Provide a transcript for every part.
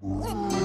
Yeah.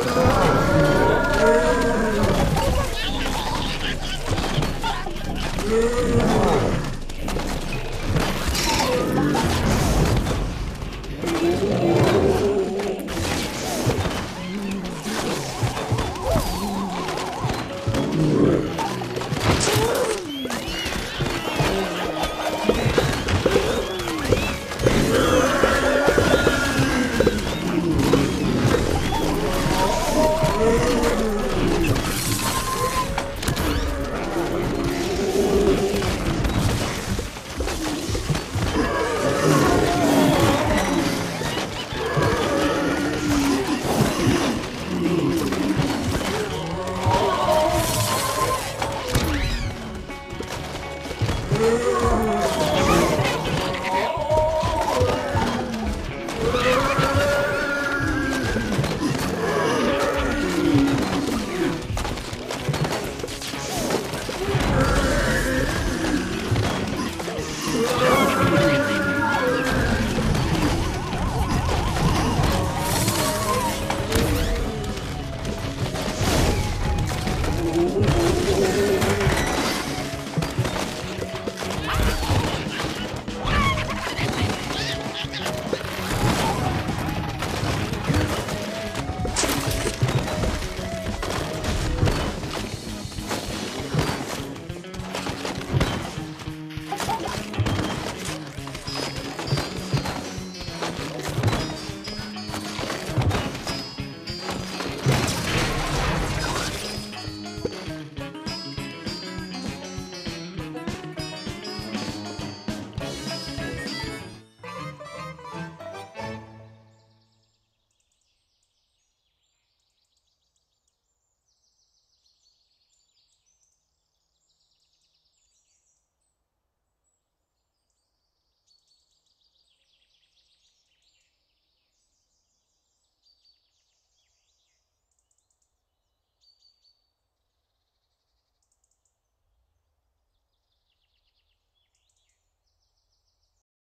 Oh. Yeah.